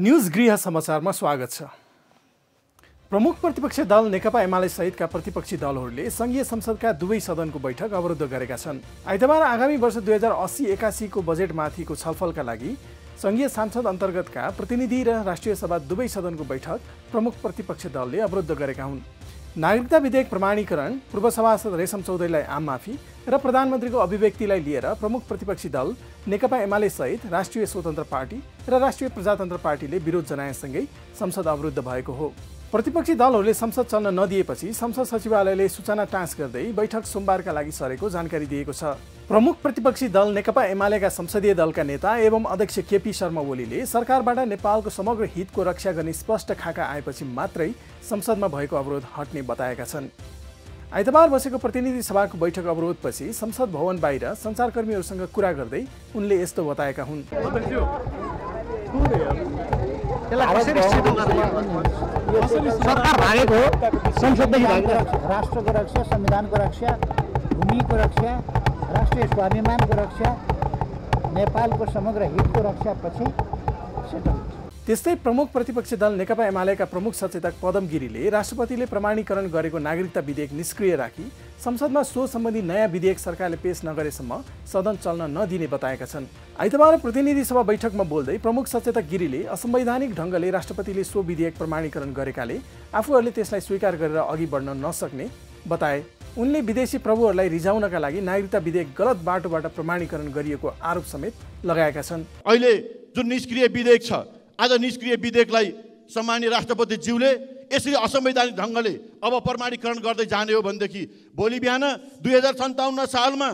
News गृह समाचारमा स्वागत छ। प्रमुख प्रतिपक्षी दल नेकपा एमाले सहितका प्रतिपक्षी दलहरूले सङ्घीय संसदका दुवै सदनको बैठक अवरुद्ध गरेका छन्। आइतबार आगामी वर्ष दुई हजार अस्सी एकासीको बजेटमाथिको छलफलका लागि सङ्घीय सांसद अन्तर्गतका प्रतिनिधि र राष्ट्रिय सभा दुवै सदनको बैठक प्रमुख प्रतिपक्षी दलले अवरुद्ध गरेका हुन्। नागरिकता विधेयक प्रमाणीकरण पूर्व सभासद रेशम चौधरीलाई आम माफी र प्रधानमन्त्रीको अभिव्यक्तिलाई लिएर प्रमुख प्रतिपक्षी दल नेकपा एमाले सहित राष्ट्रिय स्वतन्त्र पार्टी र राष्ट्रिय प्रजातन्त्र पार्टीले विरोध जनाएसँगै संसद अवरुद्ध भएको हो। प्रतिपक्षी दलहरूले संसद चल्न नदिएपछि संसद सचिवालयले सूचना टाँस गर्दै बैठक सोमबारका लागि सरेको जानकारी दिएको छ। प्रमुख प्रतिपक्षी दल नेकपा एमालेका संसदीय दलका नेता एवं अध्यक्ष केपी शर्मा ओलीले सरकारबाट नेपालको समग्र हितको रक्षा गर्ने स्पष्ट खाका आएपछि मात्रै संसदमा भएको अवरोध हट्ने बताएका छन्। आइतबार बसेको प्रतिनिधि सभाको बैठक अवरोधपछि संसद भवन बाहिर सञ्चारकर्मीहरूसँग कुरा गर्दै उनले यस्तो बताएका हुन्। सरकार भागेको हो। संसददेखि भागेको राष्ट्रको रक्षा संविधानको रक्षा भूमिको रक्षा राष्ट्रिय स्वाभिमानको रक्षा नेपालको समग्र हितको रक्षापछि सेटल हुन्छ। त्यस्तै प्रमुख प्रतिपक्षी दल नेकपा एमालेका प्रमुख सचेतक पदम गिरीले राष्ट्रपतिले प्रमाणीकरण गरेको नागरिकता विधेयक निष्क्रिय राखी संसदमा सो सम्बन्धी नयाँ विधेयक सरकारले पेश नगरेसम्म सदन चल्न नदिने बताएका छन्। आइतबार प्रतिनिधि सभा बैठकमा बोल्दै प्रमुख सचेतक गिरीले असंवैधानिक ढङ्गले राष्ट्रपतिले सो विधेयक प्रमाणीकरण गरेकाले आफूहरूले त्यसलाई स्वीकार गरेर अघि बढ्न नसक्ने बताए। उनले विदेशी प्रभुहरूलाई रिझाउनका लागि नागरिकता विधेयक गलत बाटोबाट प्रमाणीकरण गरिएको आरोप समेत लगाएका छन्। अहिले जुन निष्क्रिय विधेयक छ आज निष्क्रिय विधेयकलाई सम्मान्य राष्ट्रपतिज्यूले यसरी असंवैधानिक ढङ्गले अब प्रमाणीकरण गर्दै जाने हो भनेदेखि भोलि बिहान दुई हजार सन्ताउन्न सालमा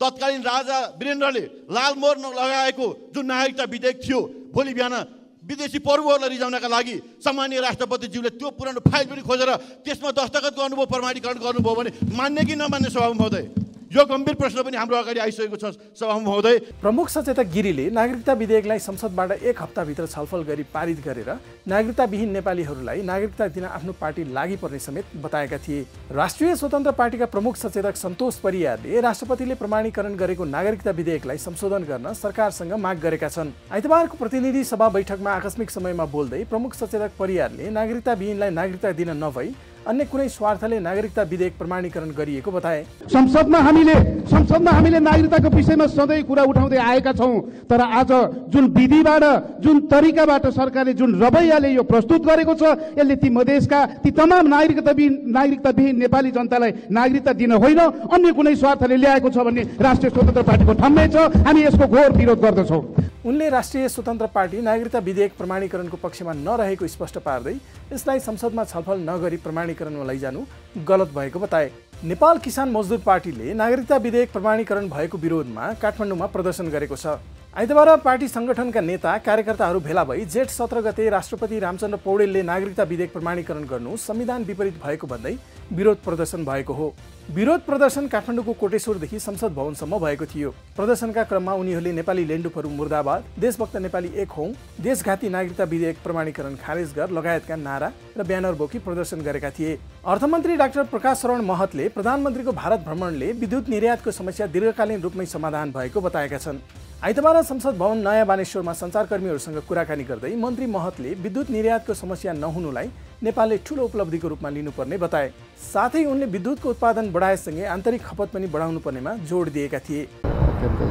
तत्कालीन राजा वीरेन्द्रले लालमोहर लगाएको जुन नागरिकता विधेयक थियो भोलि बिहान विदेशी प्रभुहरूलाई रिजाउनका लागि सामान्य राष्ट्रपतिज्यूले त्यो पुरानो फाइल पनि खोजेर त्यसमा दस्तखत गर्नुभयो प्रमाणीकरण गर्नुभयो भने मान्ने कि नमान्ने सभा महोदय? यो गम्भीर प्रश्न पनि हाम्रो अगाडि आइसकेको छ सभा महोदय। प्रमुख सचेतक गिरीले नागरिकता विधेयकलाई संसदबाट एक हप्ताभित्र छलफल गरी पारित गरेर नागरिकताविहीन नेपालीहरूलाई नागरिकता दिन आफ्नो पार्टी लागि पर्ने समेत बताएका थिए। राष्ट्रिय स्वतन्त्र पार्टीका प्रमुख सचेतक सन्तोष परियारले राष्ट्रपतिले प्रमाणीकरण गरेको नागरिकता विधेयकलाई संशोधन गर्न सरकारसँग माग गरेका छन्। आइतबारको प्रतिनिधि सभा बैठकमा आकस्मिक समयमा बोल्दै प्रमुख सचेतक परियारले नागरिकताविहीनलाई नागरिकता दिन नभई अन्य कुनै स्वार्थले नागरिकता विधेयक प्रमाणीकरण गरिएको बताए। संसदमा हामीले संसदमा हामीले नागरिकताको विषयमा सधैँ कुरा उठाउँदै आएका छौँ तर आज जुन विधिबाट जुन तरिकाबाट सरकारले जुन रवैयाले यो प्रस्तुत गरेको छ यसले ती मधेसका ती तमाम नागरिकताविहीन नागरिकताविहीन नेपाली जनतालाई नागरिकता दिन होइन अन्य कुनै स्वार्थले ल्याएको छ भन्ने राष्ट्रिय स्वतन्त्र पार्टीको ठम्मै छ हामी यसको घोर विरोध गर्दछौँ। उनले राष्ट्रिय स्वतन्त्र पार्टी नागरिकता विधेयक प्रमाणीकरणको पक्षमा नरहेको स्पष्ट पार्दै यसलाई संसदमा छलफल नगरी प्रमाणीकरणमा लैजानु गलत भएको बताए। नेपाल किसान मजदुर पार्टीले नागरिकता विधेयक प्रमाणीकरण भएको विरोधमा काठमाडौँमा प्रदर्शन गरेको छ। आइतबार पार्टी सङ्गठनका नेता कार्यकर्ताहरू भेला भई जेठ सत्र गते राष्ट्रपति रामचन्द्र पौडेलले नागरिकता विधेयक प्रमाणीकरण गर्नु संविधान विपरीत भएको भन्दै विरोध प्रदर्शन भएको हो। विरोध प्रदर्शन काठमाडौँको कोटेश्वरदेखि संसद भवनसम्म भएको थियो। प्रदर्शनका क्रममा उनीहरूले नेपाली लेन्डुपहरू मुर्दाबाद देशभक्त नेपाली एक हौँ देशघाती नागरिकता विधेयक प्रमाणीकरण खारेज गर लगायतका नारा र ब्यानर बोकी प्रदर्शन गरेका थिए। अर्थमन्त्री डाक्टर प्रकाश शरण महतले प्रधानमन्त्रीको भारत भ्रमणले विद्युत निर्यातको समस्या दीर्घकालीन रूपमै समाधान भएको बताएका छन्। आइतबार संसद भवन नयाँ बानेश्वरमा सञ्चारकर्मीहरूसँग कुराकानी गर्दै मन्त्री महतले विद्युत निर्यातको समस्या नहुनुलाई नेपालले ठुलो उपलब्धिको रूपमा लिनुपर्ने बताए। साथै उनले विद्युतको उत्पादन बढाएसँगै आन्तरिक खपत पनि बढाउनु पर्नेमा जोड दिएका थिए।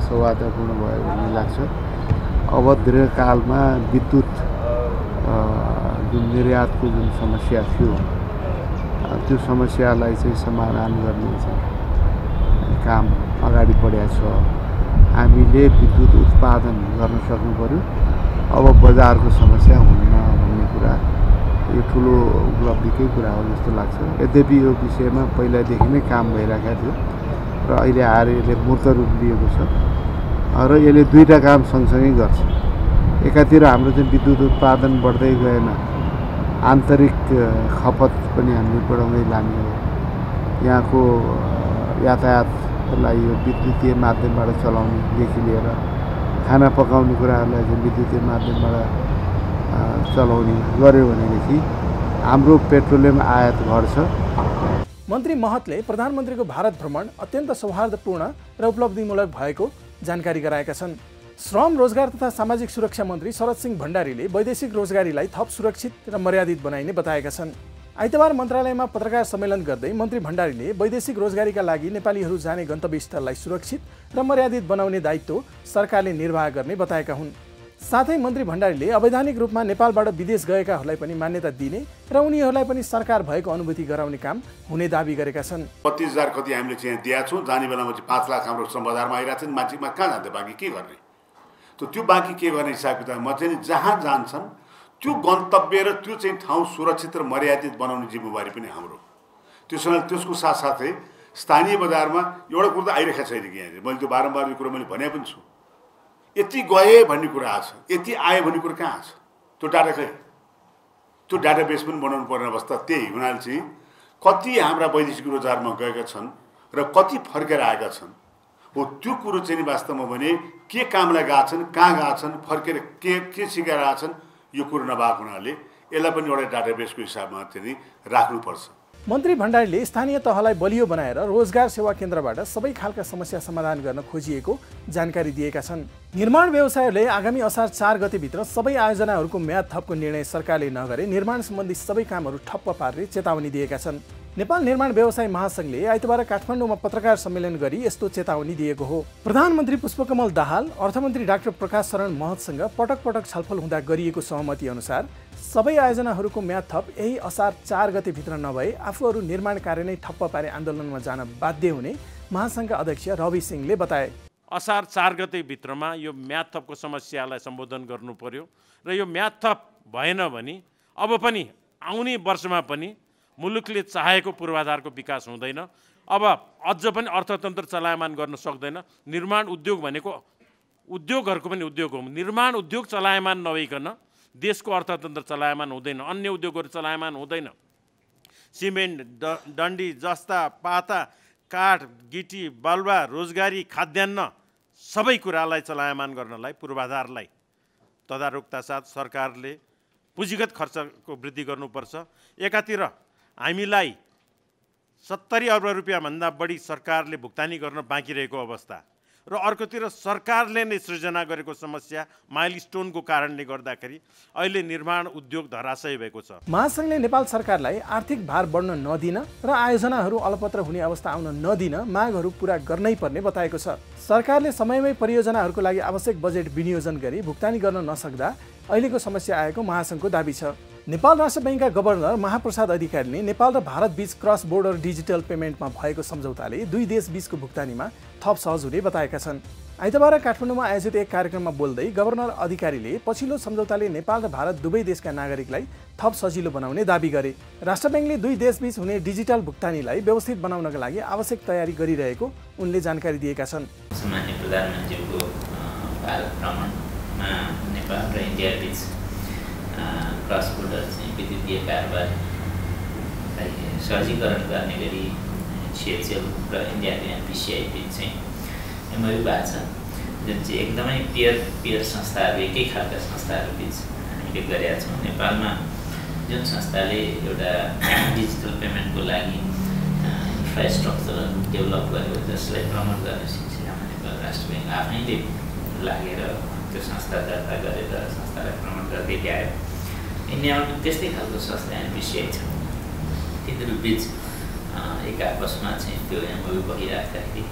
सौहार्दपूर्ण भयो भन्ने लाग्छ। अब दीर्घकालमा विद्युत जुन निर्यातको जुन समस्या थियो त्यो समस्यालाई चाहिँ समाधान गर्ने चाहिँ काम अगाडि बढाएको छ। हामीले विद्युत उत्पादन गर्न सक्नु पऱ्यो अब बजारको समस्या हुन्न भन्ने कुरा यो ठुलो उपलब्धिकै कुरा हो जस्तो लाग्छ। यद्यपि यो विषयमा पहिलादेखि नै काम भइरहेको थियो र अहिले आएर यसले मूर्त रूप लिएको छ र यसले दुईवटा काम सँगसँगै गर्छ। एकातिर हाम्रो चाहिँ विद्युत उत्पादन बढ्दै गएन। आन्तरिक खपत पनि हामीले बढाउँदै लाने हो। यहाँको यातायातलाई यो विद्युतीय माध्यमबाट चलाउनेदेखि लिएर खाना पकाउने कुराहरूलाई चाहिँ विद्युतीय माध्यमबाट चलाउने गऱ्यो भनेदेखि हाम्रो पेट्रोलियम आयात घट्छ। मन्त्री महतले प्रधानमन्त्रीको भारत भ्रमण अत्यन्त सौहार्दपूर्ण र उपलब्धिमूलक भएको जानकारी गराएका छन्। श्रम रोजगार तथा सामाजिक सुरक्षा मन्त्री शरद सिंह भण्डारीले वैदेशिक रोजगारीलाई थप सुरक्षित र मर्यादित बनाइने बताएका छन्। आइतबार मन्त्रालयमा पत्रकार सम्मेलन गर्दै मन्त्री भण्डारीले वैदेशिक रोजगारीका लागि नेपालीहरू जाने गन्तव्यस्थललाई सुरक्षित र मर्यादित बनाउने दायित्व सरकारले निर्वाह गर्ने बताएका हुन्। साथै मन्त्री भण्डारीले अवैधानिक रूपमा नेपालबाट विदेश गएकाहरूलाई पनि मान्यता दिने र उनीहरूलाई पनि सरकार भएको अनुभूति गराउने काम हुने दावी गरेका छन्। बत्तिस हजार कति हामीले चाहिँ दिएको छौँ जाने बेलामा चाहिँ पाँच लाख हाम्रो बजारमा आइरहेको छ मान्छेमा कहाँ जान्छ बाँकी के गर्ने? त त्यो बाँकी के गर्ने हिसाब किताबमा चाहिँ नि जहाँ जान्छन् त्यो गन्तव्य र त्यो चाहिँ ठाउँ सुरक्षित र मर्यादित बनाउने जिम्मेवारी पनि हाम्रो त्यसो त्यसको साथसाथै स्थानीय बजारमा एउटा कुरो त आइरहेको छैन कि यहाँ मैले त्यो बारम्बार यो कुरो मैले भने पनि छु। यति गए भन्ने कुरा आएको छ यति आयो भन्ने कुरो कहाँ छ त्यो डाटा खै त्यो डाटाबेस पनि बनाउनु पर्ने अवस्था त्यही हुनाले चाहिँ कति हाम्रा वैदेशिक रोजगारमा गएका छन् र कति फर्केर आएका छन् हो त्यो कुरो चाहिँ वास्तवमा भने के कामलाई गएको छन् कहाँ गएको छन् फर्केर के के सिकाएर आएको छन् यो कुरो नभएको हुनाले यसलाई पनि एउटा डाटाबेसको हिसाबमा चाहिँ राख्नुपर्छ। मन्त्री भण्डारीले स्थानीय तहलाई बलियो बनाएर रोजगार सेवा केन्द्रबाट सबै खालका समस्या समाधान गर्न खोजिएको जानकारी दिएका छन्। निर्माण व्यवसायहरूले आगामी असार चार गतेभित्र सबै आयोजनाहरूको म्याद थपको निर्णय सरकारले नगरे निर्माण सम्बन्धी सबै कामहरू ठप्प पार्ने चेतावनी दिएका छन्। नेपाल निर्माण व्यवसाय महासङ्घले आइतबार काठमाडौँमा पत्रकार सम्मेलन गरी यस्तो चेतावनी दिएको हो। प्रधानमन्त्री पुष्पकमल दाहाल अर्थमन्त्री डाक्टर प्रकाश शरण महतसँग पटक पटक छलफल हुँदा गरिएको सहमति अनुसार सबै आयोजनाहरूको म्याद थप यही असार चार गतेभित्र नभए आफूहरू निर्माण कार्य नै ठप्प पारे आन्दोलनमा जान बाध्य हुने महासङ्घका अध्यक्ष रवि सिंहले बताए। असार चार गतेभित्रमा यो म्याद थपको समस्यालाई सम्बोधन गर्नु पर्यो र यो म्याद थप भएन भने अब पनि आउने वर्षमा पनि मुलुकले चाहेको पूर्वाधारको विकास हुँदैन। अब अझ पनि अर्थतन्त्र चलायमान गर्न सक्दैन। निर्माण उद्योग भनेको उद्योगहरूको पनि उद्योग हो। निर्माण उद्योग चलायमान नभइकन देशको अर्थतन्त्र चलायमान हुँदैन। अन्य उद्योगहरू चलायमान हुँदैन। सिमेन्ट ड डन्डी जस्ता पाता काठ गिटी बालुवा रोजगारी खाद्यान्न सबै कुरालाई चलायमान गर्नलाई पूर्वाधारलाई तदारुकता साथ सरकारले पुँजीगत खर्चको वृद्धि गर्नुपर्छ। एकातिर हामीलाई सत्तरी अर्ब रुपियाँभन्दा बढी सरकारले भुक्तानी गर्न बाँकी रहेको अवस्था र अर्कोतिर सरकारले नै सृजना गरेको समस्या माइलस्टोनको कारणले गर्दाखेरि अहिले निर्माण उद्योग धराशय भएको छ। महासङ्घले नेपाल सरकारलाई आर्थिक भार बढ्न नदिन र आयोजनाहरू अलपत्र हुने अवस्था आउन नदिन मागहरू पुरा गर्नै पर्ने बताएको छ। सरकारले समयमै परियोजनाहरूको लागि आवश्यक बजेट विनियोजन गरी भुक्तानी गर्न नसक्दा अहिलेको समस्या आएको महासङ्घको दावी छ। नेपाल राष्ट्र ब्याङ्कका गभर्नर महाप्रसाद अधिकारीले नेपाल र भारत बीच क्रस बोर्डर डिजिटल पेमेन्टमा भएको सम्झौताले दुई देश बीचको भुक्तानीमा थप सहज हुने बताएका छन्। आइतबार काठमाडौँमा आयोजित एक कार्यक्रममा बोल्दै गभर्नर अधिकारीले पछिल्लो सम्झौताले नेपाल र भारत दुवै देशका नागरिकलाई थप सजिलो बनाउने दावी गरे। राष्ट्र ब्याङ्कले दुई देशबीच हुने डिजिटल भुक्तानीलाई व्यवस्थित बनाउनका लागि आवश्यक तयारी गरिरहेको उनले जानकारी दिएका छन्। नेपाल र इन्डिया क्रस बोर्डर चाहिँ विद्युतीय कारोबारलाई सहजीकरण गर्ने गरी सिएचएल र इन्डिया पिसिआई बिच चाहिँ एमओयु भएको छ। जुन चाहिँ एकदमै पियर पियर संस्थाहरू एकै खालका संस्थाहरू बिच हामीले गरेका छौँ। नेपालमा जुन संस्थाले एउटा डिजिटल पेमेन्टको लागि इन्फ्रास्ट्रक्चर डेभलप गर्यो जसलाई भ्रमण गर्ने सिलसिलामा नेपाल राष्ट्र ब्याङ्क आफैले लागेर त्यो संस्था दर्ता गरेर संस्थालाई भ्रमण गर्दै ल्यायो। इन्डियामा पनि त्यस्तै खालको संस्था एनपिसिआई छ तिनीहरू बिच एक आपसमा चाहिँ त्यो एमओयु भइराख्दाखेरि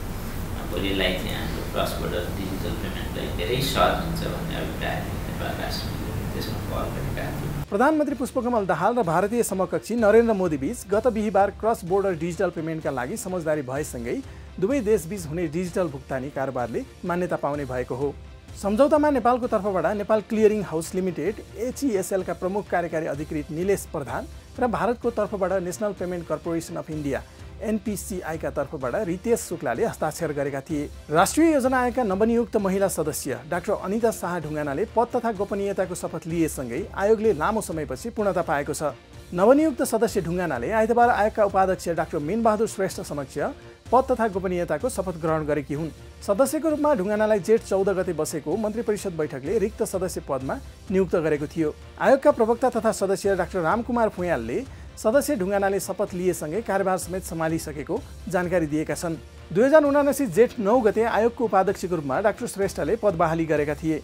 भोलिलाई चाहिँ हाम्रो क्रस बोर्डर डिजिटल पेमेन्टलाई धेरै सहज हुन्छ भन्ने अभिप्राय नेपाल राष्ट्रले त्यसमा पहल गरेका थियौँ प्रधानमन्त्री पुष्पकमल दाहाल र भारतीय समकक्षी नरेन्द्र मोदी बीच गत बिहिबार क्रस बोर्डर डिजिटल पेमेन्टका लागि समझदारी भएसँगै दुवै देशबीच हुने डिजिटल भुक्तानी कारोबारले मान्यता पाउने भएको हो सम्झौतामा नेपालको तर्फबाट नेपाल क्लियरिङ हाउस लिमिटेड एचइएसएलका प्रमुख कार्यकारी अधिकृत निलेश प्रधान र भारतको तर्फबाट national payment corporation of India एनपिसिआईका तर्फबाट रितेश शुक्लाले हस्ताक्षर गरेका थिए। राष्ट्रिय योजना आयोगका नवनियुक्त महिला सदस्य डाक्टर अनिता शाह ढुङ्गानाले पद तथा गोपनीयताको शपथ लिएसँगै आयोगले लामो समयपछि पूर्णता पाएको छ। नवनियुक्त सदस्य ढुङ्गानाले आइतबार आयोगका उपाध्यक्ष डाक्टर मिनबहादुर श्रेष्ठ समक्ष पद तथा गोपनीयताको शपथ ग्रहण गरेकी हुन्। सदस्यको रूपमा ढुङ्गानालाई जेठ चौध गते बसेको मन्त्री परिषद बैठकले रिक्त सदस्य पदमा नियुक्त गरेको थियो। आयोगका प्रवक्ता तथा सदस्य डाक्टर रामकुमार फुयालले सदस्य ढुङ्गानाले शपथ लिएसँगै कार्यभार समेत सम्हालिसकेको जानकारी दिएका छन्। दुई हजार उनासी जेठ नौ गते आयोगको उपाध्यक्षको रूपमा डाक्टर श्रेष्ठले पद बहाली गरेका थिए।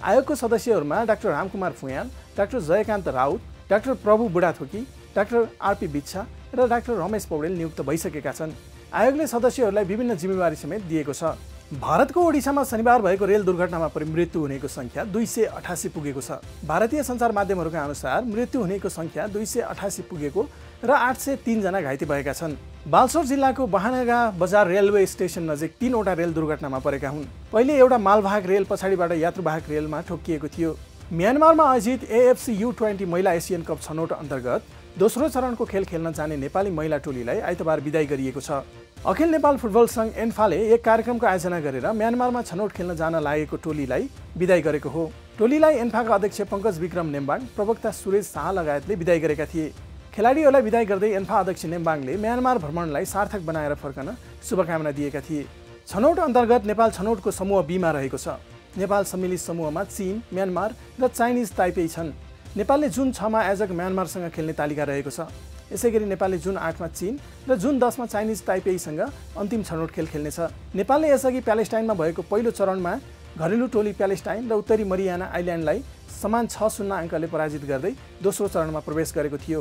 आयोगको सदस्यहरूमा doctor Ramkumar Phuyal doctor Jaykant Raut doctor Prabhu Budhathoki doctor RP बिच्छा र डाक्टर रमेश पौडेल नियुक्त भइसकेका छन्। आयोगले सदस्यहरूलाई विभिन्न जिम्मेवारी समेत दिएको छ। भारतको ओडिसामा शनिबार भएको रेल दुर्घटनामा मृत्यु हुनेको सङ्ख्या दुई सय अठासी पुगेको छ। भारतीय सञ्चार माध्यमहरूका अनुसार मृत्यु हुनेको सङ्ख्या दुई सय अठासी पुगेको र आठ सय तिनजना घाइते भएका छन्। बालसोर जिल्लाको बहानगा बजार रेलवे स्टेसन नजिक तिनवटा रेल दुर्घटनामा परेका हुन्। पहिले एउटा मालवाहक रेल पछाडिबाट यात्रुवाहक रेलमा ठोकिएको थियो। म्यानमारमा आयोजित एएफसी यु ट्वेन्टी महिला एसियन कप छनौट अन्तर्गत दोस्रो चरणको खेल खेल्न जाने नेपाली महिला टोलीलाई आइतबार विदाई गरिएको छ। अखिल नेपाल फुटबल सङ्घ एन्फाले एक कार्यक्रमको आयोजना गरेर म्यानमारमा छनौट खेल्न जान लागेको टोलीलाई विदाई गरेको हो। टोलीलाई एन्फाका अध्यक्ष पङ्कज विक्रम नेम्बाङ प्रवक्ता सुरेश शाह लगायतले विदाई गरेका थिए। खेलाडीहरूलाई विदाई गर्दै एन्फा अध्यक्ष नेम्बाङले म्यानमार भ्रमणलाई सार्थक बनाएर फर्कन शुभकामना दिएका थिए। छनौट अन्तर्गत नेपाल छनौटको समूह बीमा रहेको छ। नेपाल सम्मिलित समूहमा चीन म्यानमार र चाइनिज ताइपे छन्। नेपालले जुन छमा आयोजक म्यानमारसँग खेल्ने तालिका रहेको छ यसै गरी नेपालले जुन आठमा चीन र जुन दसमा चाइनिज ताइपेईसँग अन्तिम छनौट खेल खेल्नेछ। नेपालले यसअघि प्यालेस्टाइनमा भएको पहिलो चरणमा घरेलु टोली प्यालेस्टाइन र उत्तरी मरियाना आइल्यान्डलाई समान छ शून्य अङ्कले पराजित गर्दै दोस्रो चरणमा प्रवेश गरेको थियो।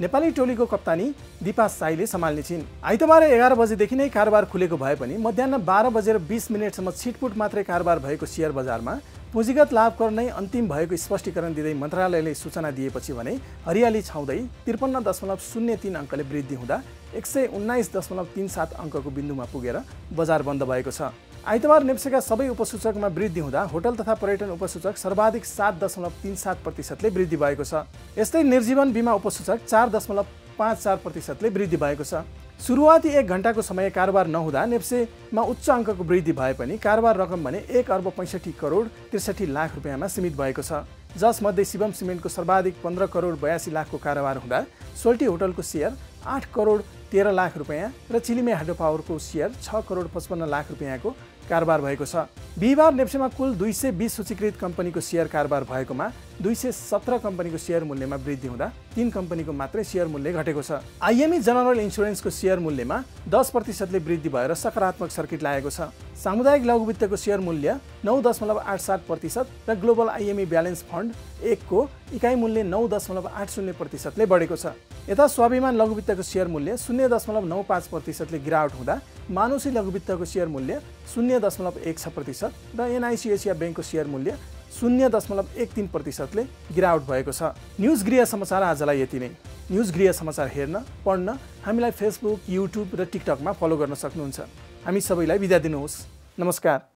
नेपाली टोलीको कप्तानी दिपा साईले सम्हाल्ने छिन्। आइतबार एघार बजेदेखि नै कारोबार खुलेको भए पनि मध्याह बाह्र बजेर बिस मिनटसम्म छिटपुट मात्रै कारोबार भएको सेयर बजारमा पुँजीगत लाभ कर नै अन्तिम भएको स्पष्टीकरण दिँदै मन्त्रालयले सूचना दिएपछि भने हरियाली छाउँदै त्रिपन्न दशमलव शून्य तिन अङ्कले वृद्धि हुँदा एक सय उन्नाइस दशमलव तिन सात अङ्कको बिन्दुमा पुगेर बजार बन्द भएको छ। आइतबार नेप्सेका सबै उपसूचकमा वृद्धि हुँदा होटल तथा पर्यटन उपसूचक सर्वाधिक सात दशमलव तिन सात प्रतिशतले वृद्धि भएको छ। यस्तै निर्जीवन बिमा उपसूचक चार दशमलव पाँच चार प्रतिशतले वृद्धि भएको छ। सुरुवाती एक घन्टाको समय कारोबार नहुँदा नेप्सेमा उच्च अङ्कको वृद्धि भए पनि कारोबार रकम भने एक अर्ब पैँसठी करोड त्रिसठी लाख रुपियाँमा सीमित भएको छ। जसमध्ये शिवम सिमेन्टको सर्वाधिक पन्ध्र करोड बयासी लाखको कारोबार हुँदा सोल्टी होटलको सेयर आठ करोड तेह्र लाख रुपियाँ र चिलिमे हाइड्रो पावरको सेयर छ करोड पचपन्न लाख रुपियाँको कारोबार भएको छ। बिहिबार नेप्सेमा कुल दुई सय बिस सूचीकृत कम्पनीको सेयर कारोबार भएकोमा दुई सय सत्र कम्पनीको सेयर मूल्यमा वृद्धि हुँदा तीन कम्पनीको मात्रै सेयर मूल्य घटेको छ। आइएमई जनरल इन्सुरेन्सको सेयर मूल्यमा दस प्रतिशतले वृद्धि भएर सकारात्मक सर्किट लागेको छ। सामुदायिक लघुवित्तको सेयर मूल्य नौ दशमलव आठ सात प्रतिशत र ग्लोबल आइएमई ब्यालेन्स फन्ड एकको इकाइ मूल्य नौ दशमलव आठ शून्य प्रतिशतले बढेको छ। यता स्वाभिमान लघुवित्तको सेयर मूल्य शून्य दशमलव नौ पाँच प्रतिशतले गिरावट हुँदा मानुसी लघुवित्तको सेयर मूल्य शून्य दशमलव एक छ प्रतिशत र एनआइसी एसिया ब्याङ्कको सेयर मूल्य शून्य दशमलव एक तिन प्रतिशतले गिरावट भएको छ। न्युज गृह समाचार आजलाई यति नै। न्युज गृह समाचार हेर्न पढ्न हामीलाई फेसबुक युट्युब र टिकटकमा फलो गर्न सक्नुहुन्छ। हामी सबैलाई बिदा दिनुहोस्। नमस्कार।